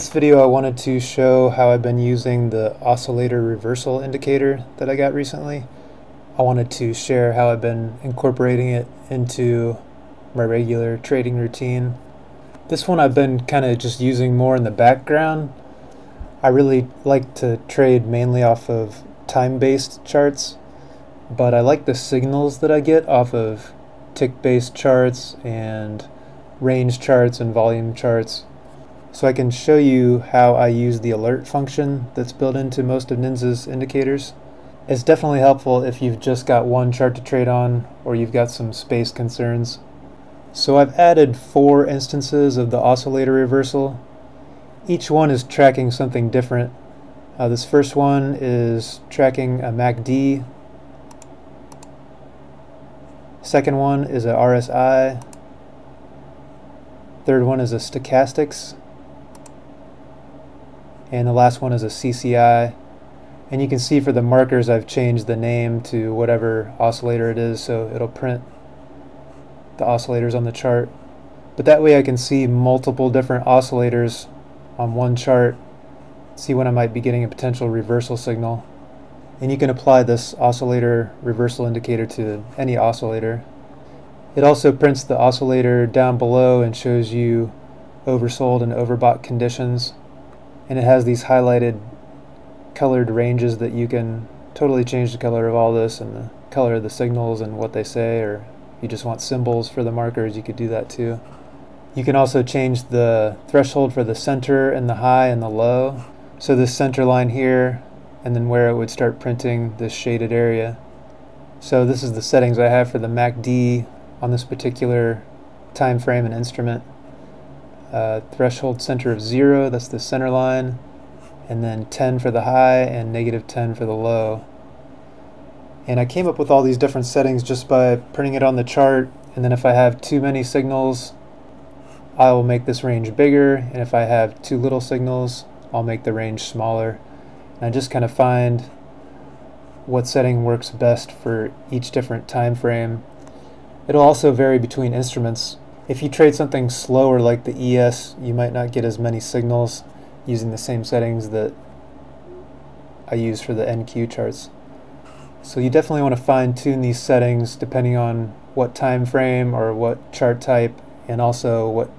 this video I wanted to show how I've been using the oscillator reversal indicator that I got recently. I wanted to share how I've been incorporating it into my regular trading routine. This one I've been kind of just using more in the background. I really like to trade mainly off of time-based charts, but I like the signals that I get off of tick-based charts and range charts and volume charts. So I can show you how I use the alert function that's built into most of Ninza's indicators. It's definitely helpful if you've just got one chart to trade on or you've got some space concerns. So I've added four instances of the oscillator reversal. Each one is tracking something different. Uh, this first one is tracking a MACD. Second one is a RSI. Third one is a stochastics and the last one is a CCI and you can see for the markers I've changed the name to whatever oscillator it is so it'll print the oscillators on the chart. But that way I can see multiple different oscillators on one chart see when I might be getting a potential reversal signal. And you can apply this oscillator reversal indicator to any oscillator. It also prints the oscillator down below and shows you oversold and overbought conditions and it has these highlighted colored ranges that you can totally change the color of all this and the color of the signals and what they say or you just want symbols for the markers you could do that too. You can also change the threshold for the center and the high and the low. So this center line here and then where it would start printing this shaded area. So this is the settings I have for the MACD on this particular time frame and instrument uh, threshold center of 0, that's the center line, and then 10 for the high and negative 10 for the low. And I came up with all these different settings just by printing it on the chart, and then if I have too many signals, I will make this range bigger, and if I have too little signals, I'll make the range smaller. And I just kind of find what setting works best for each different time frame. It'll also vary between instruments. If you trade something slower like the ES, you might not get as many signals using the same settings that I use for the NQ charts. So you definitely want to fine tune these settings depending on what time frame or what chart type and also what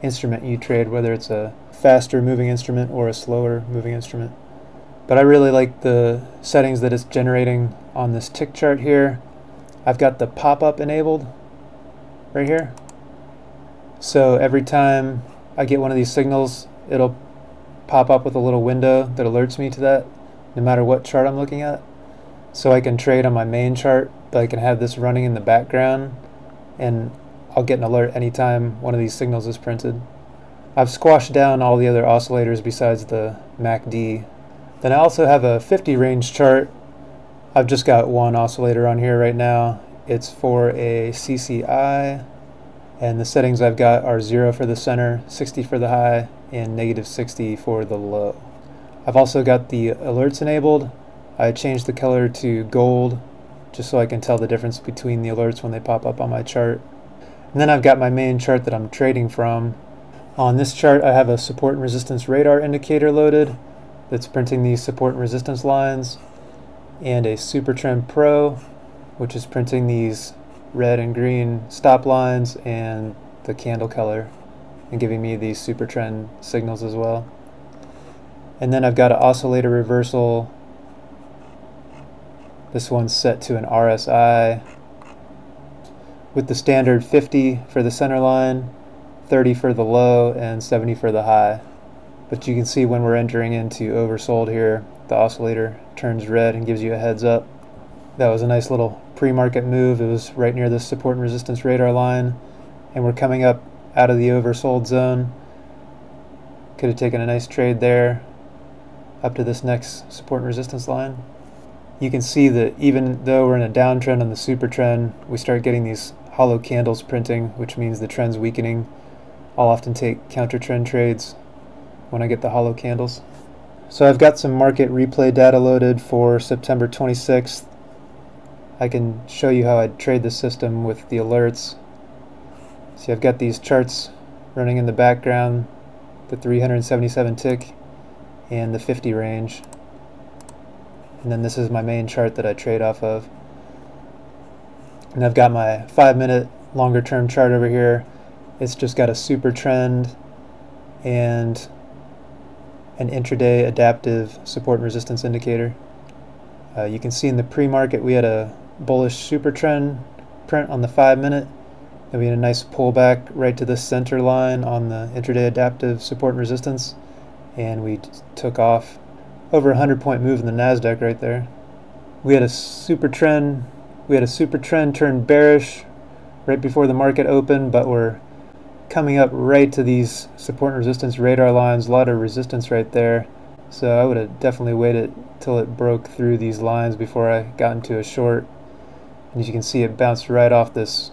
instrument you trade, whether it's a faster moving instrument or a slower moving instrument. But I really like the settings that it's generating on this tick chart here. I've got the pop-up enabled right here. So every time I get one of these signals, it'll pop up with a little window that alerts me to that, no matter what chart I'm looking at. So I can trade on my main chart, but I can have this running in the background, and I'll get an alert anytime one of these signals is printed. I've squashed down all the other oscillators besides the MACD. Then I also have a 50 range chart. I've just got one oscillator on here right now. It's for a CCI and the settings I've got are 0 for the center, 60 for the high, and negative 60 for the low. I've also got the alerts enabled. I changed the color to gold just so I can tell the difference between the alerts when they pop up on my chart. And then I've got my main chart that I'm trading from. On this chart I have a support and resistance radar indicator loaded that's printing these support and resistance lines and a Super Pro which is printing these red and green stop lines and the candle color and giving me these super trend signals as well. And then I've got an oscillator reversal. This one's set to an RSI with the standard 50 for the center line, 30 for the low, and 70 for the high. But you can see when we're entering into oversold here, the oscillator turns red and gives you a heads up. That was a nice little pre-market move. It was right near the support and resistance radar line, and we're coming up out of the oversold zone. Could have taken a nice trade there up to this next support and resistance line. You can see that even though we're in a downtrend on the super trend, we start getting these hollow candles printing, which means the trend's weakening. I'll often take counter trend trades when I get the hollow candles. So I've got some market replay data loaded for September 26th I can show you how I'd trade the system with the alerts. See, I've got these charts running in the background. the 377 tick and the 50 range. And then this is my main chart that I trade off of. And I've got my five minute longer term chart over here. It's just got a super trend and an intraday adaptive support and resistance indicator. Uh, you can see in the pre-market we had a bullish super trend print on the five minute and we had a nice pullback right to the center line on the intraday adaptive support and resistance and we took off over a 100 point move in the Nasdaq right there. We had a super trend we had a super trend turn bearish right before the market opened but we're coming up right to these support and resistance radar lines, a lot of resistance right there. So I would have definitely waited till it broke through these lines before I got into a short. And as you can see, it bounced right off this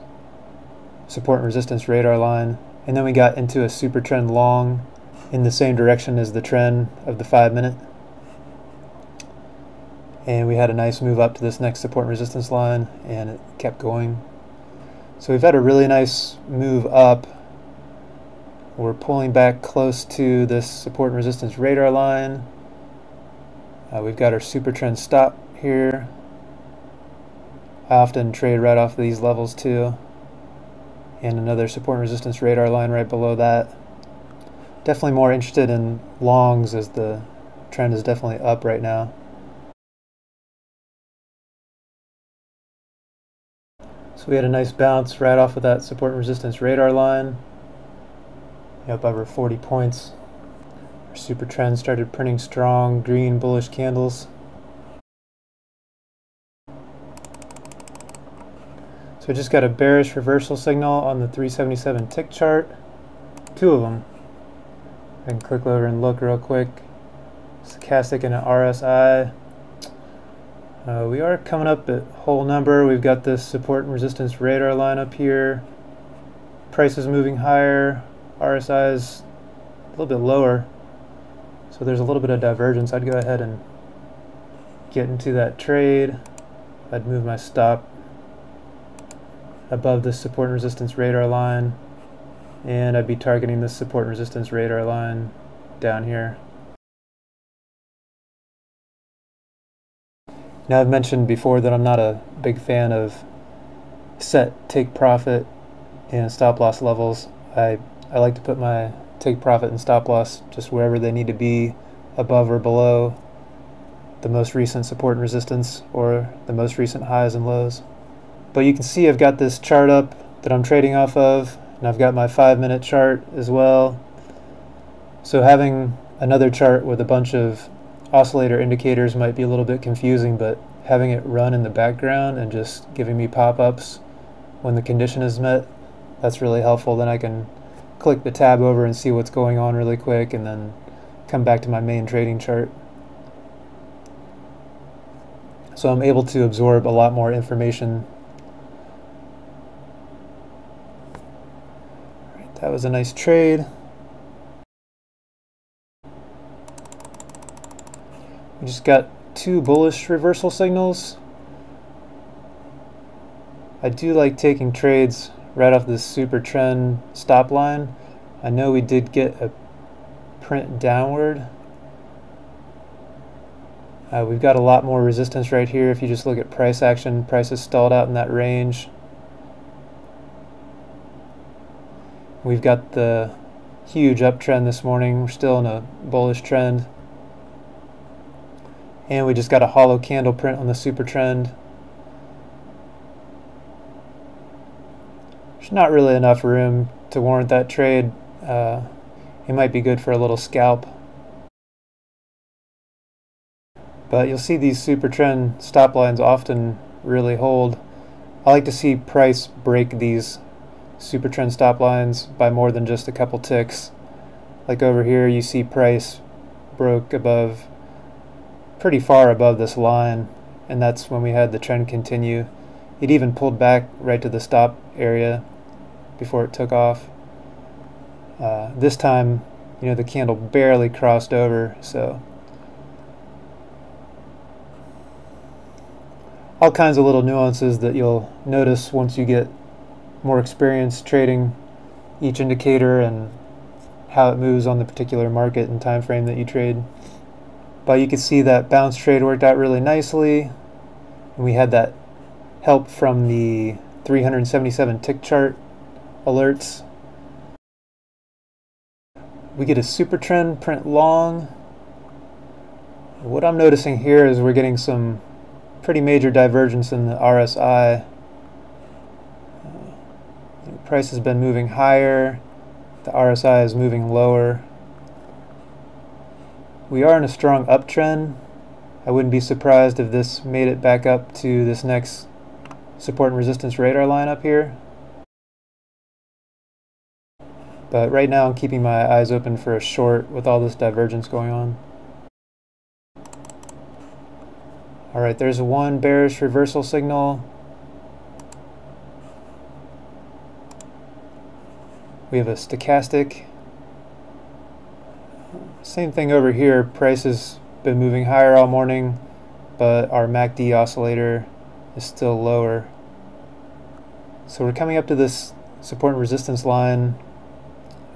support and resistance radar line. And then we got into a super trend long in the same direction as the trend of the five minute. And we had a nice move up to this next support and resistance line and it kept going. So we've had a really nice move up we're pulling back close to this support and resistance radar line. Uh, we've got our super trend stop here. I often trade right off of these levels too. And another support and resistance radar line right below that. Definitely more interested in longs as the trend is definitely up right now. So we had a nice bounce right off of that support and resistance radar line up over 40 points. Our super trend started printing strong green bullish candles. So just got a bearish reversal signal on the 377 tick chart. Two of them. I can click over and look real quick. Stochastic and an RSI. Uh, we are coming up at whole number. We've got this support and resistance radar line up here. Price is moving higher. RSI is a little bit lower. So there's a little bit of divergence. I'd go ahead and get into that trade. I'd move my stop above the support and resistance radar line and I'd be targeting the support and resistance radar line down here. Now I've mentioned before that I'm not a big fan of set take profit and stop loss levels. I I like to put my take profit and stop loss just wherever they need to be above or below the most recent support and resistance or the most recent highs and lows. But you can see I've got this chart up that I'm trading off of and I've got my five minute chart as well. So having another chart with a bunch of oscillator indicators might be a little bit confusing but having it run in the background and just giving me pop-ups when the condition is met that's really helpful then I can click the tab over and see what's going on really quick and then come back to my main trading chart. So I'm able to absorb a lot more information. That was a nice trade. We just got two bullish reversal signals. I do like taking trades right off this super trend stop line. I know we did get a print downward. Uh, we've got a lot more resistance right here if you just look at price action. Price is stalled out in that range. We've got the huge uptrend this morning. We're still in a bullish trend. And we just got a hollow candle print on the super trend. There's not really enough room to warrant that trade. Uh, it might be good for a little scalp. But you'll see these super trend stop lines often really hold. I like to see price break these super trend stop lines by more than just a couple ticks. Like over here you see price broke above pretty far above this line and that's when we had the trend continue. It even pulled back right to the stop area before it took off. Uh, this time, you know, the candle barely crossed over, so all kinds of little nuances that you'll notice once you get more experience trading each indicator and how it moves on the particular market and time frame that you trade. But you can see that bounce trade worked out really nicely. And we had that help from the 377 tick chart alerts. We get a super trend print long. What I'm noticing here is we're getting some pretty major divergence in the RSI. Price has been moving higher. The RSI is moving lower. We are in a strong uptrend. I wouldn't be surprised if this made it back up to this next support and resistance radar line up here. But right now I'm keeping my eyes open for a short with all this divergence going on. Alright, there's one bearish reversal signal. We have a stochastic. Same thing over here. Price has been moving higher all morning, but our MACD oscillator is still lower. So we're coming up to this support and resistance line.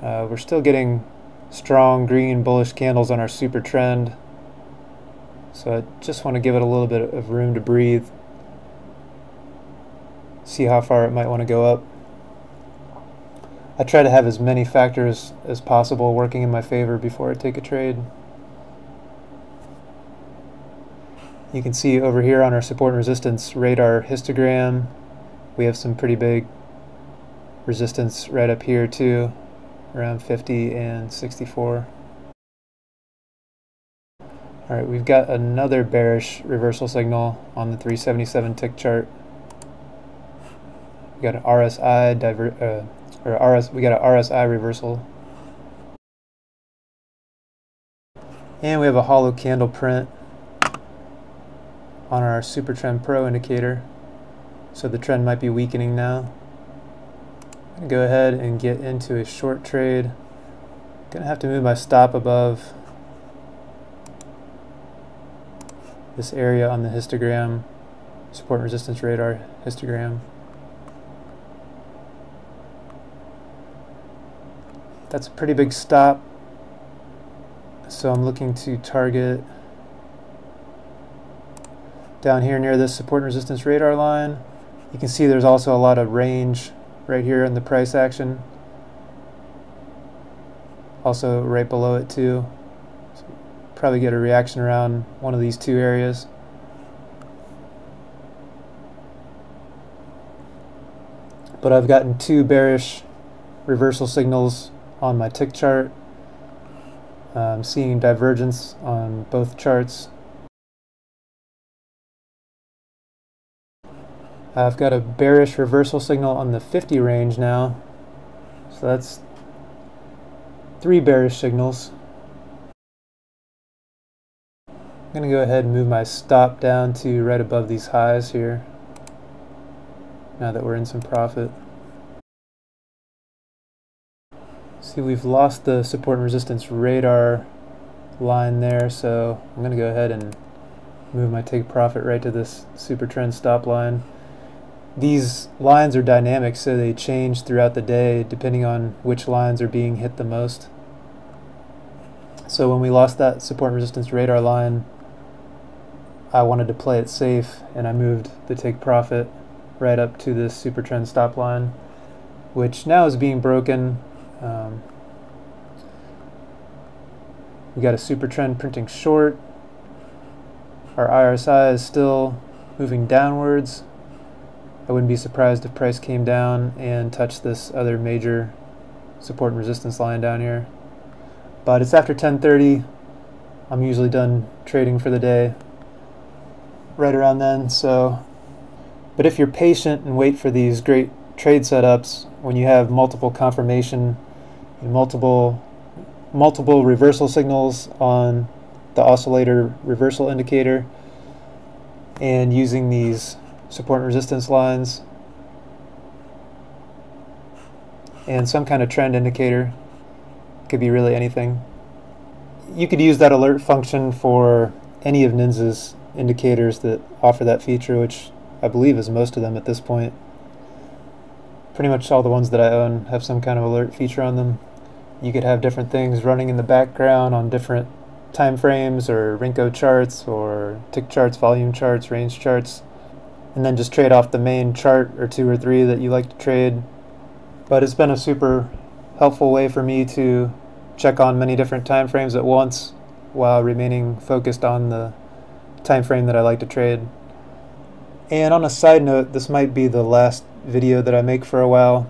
Uh, we're still getting strong green bullish candles on our super trend. So I just want to give it a little bit of room to breathe. See how far it might want to go up. I try to have as many factors as possible working in my favor before I take a trade. You can see over here on our support and resistance radar histogram, we have some pretty big resistance right up here too, around 50 and 64. Alright, we've got another bearish reversal signal on the 377 tick chart. We got an RSI diver uh, or RS, we got an RSI reversal. And we have a hollow candle print on our Super Trend Pro indicator. So the trend might be weakening now. Go ahead and get into a short trade. Gonna have to move my stop above this area on the histogram, support and resistance radar histogram. That's a pretty big stop. So I'm looking to target down here near this support and resistance radar line. You can see there's also a lot of range right here in the price action. Also right below it too. So probably get a reaction around one of these two areas. But I've gotten two bearish reversal signals on my tick chart. I'm seeing divergence on both charts. I've got a bearish reversal signal on the 50 range now. So that's three bearish signals. I'm going to go ahead and move my stop down to right above these highs here. Now that we're in some profit. See, we've lost the support and resistance radar line there, so I'm going to go ahead and move my take profit right to this super trend stop line. These lines are dynamic, so they change throughout the day depending on which lines are being hit the most. So when we lost that support and resistance radar line, I wanted to play it safe, and I moved the take profit right up to this super trend stop line, which now is being broken um, we got a super trend printing short. Our RSI is still moving downwards. I wouldn't be surprised if price came down and touched this other major support and resistance line down here. But it's after 1030. I'm usually done trading for the day right around then. So, but if you're patient and wait for these great trade setups, when you have multiple confirmation multiple multiple reversal signals on the oscillator reversal indicator and using these support and resistance lines and some kind of trend indicator. Could be really anything. You could use that alert function for any of Ninza's indicators that offer that feature which I believe is most of them at this point. Pretty much all the ones that I own have some kind of alert feature on them you could have different things running in the background on different time frames or Renko charts or tick charts, volume charts, range charts, and then just trade off the main chart or two or three that you like to trade. But it's been a super helpful way for me to check on many different time frames at once while remaining focused on the time frame that I like to trade. And on a side note, this might be the last video that I make for a while.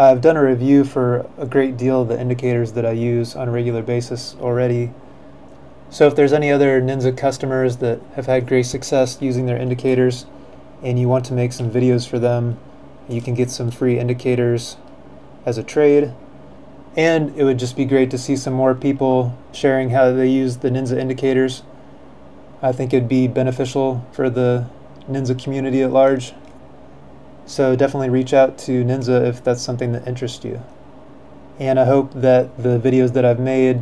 I've done a review for a great deal of the indicators that I use on a regular basis already. So if there's any other Ninza customers that have had great success using their indicators and you want to make some videos for them, you can get some free indicators as a trade. And it would just be great to see some more people sharing how they use the Ninza indicators. I think it'd be beneficial for the Ninza community at large. So definitely reach out to Ninza if that's something that interests you. And I hope that the videos that I've made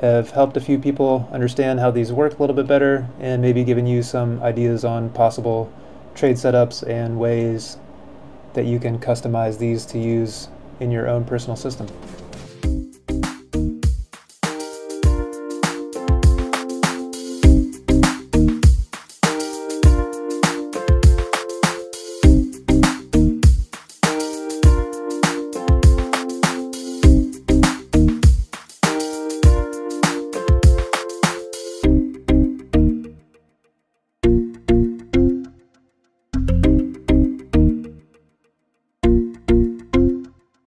have helped a few people understand how these work a little bit better and maybe given you some ideas on possible trade setups and ways that you can customize these to use in your own personal system.